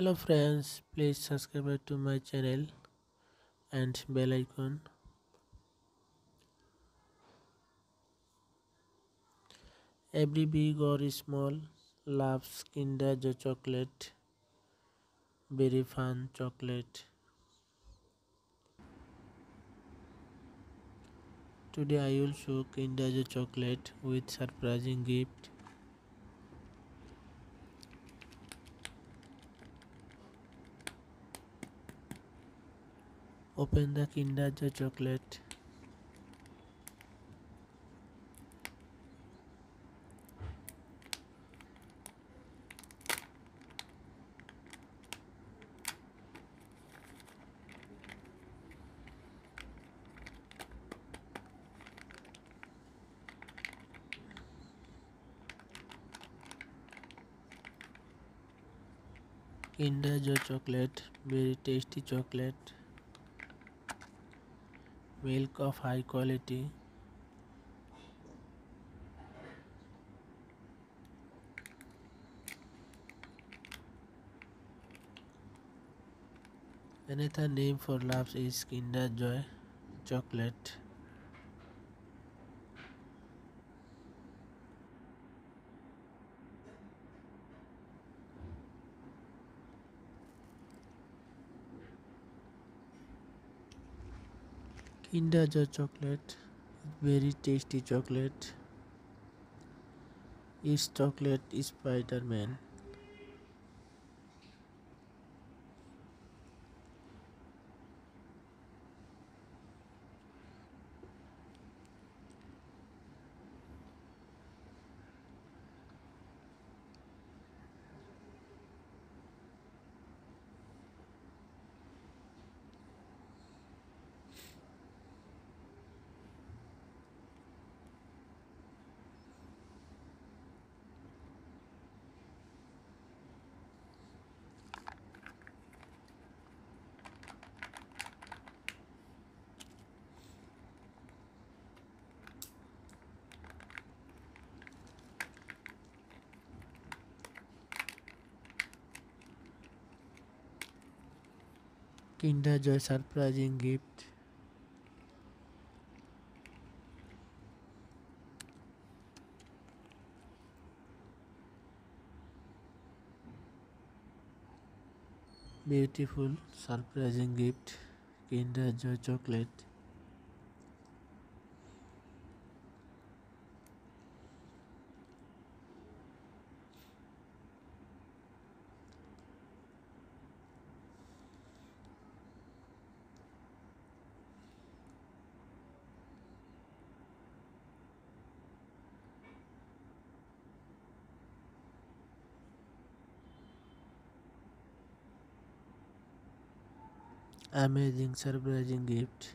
hello friends please subscribe to my channel and bell icon. Every big or small loves kinder joy chocolate. Very fun chocolate. Today i will show kinder joy chocolate with surprising gift Open the Kinder Joy chocolate. Kinder Joy chocolate, very tasty chocolate milk of high quality Another name for labs is Kinder Joy chocolate. Kinder Joy chocolate, very tasty chocolate. Is chocolate Spider-Man. Kinder Joy surprising gift. Beautiful surprising gift Kinder Joy chocolate. Amazing surprising gift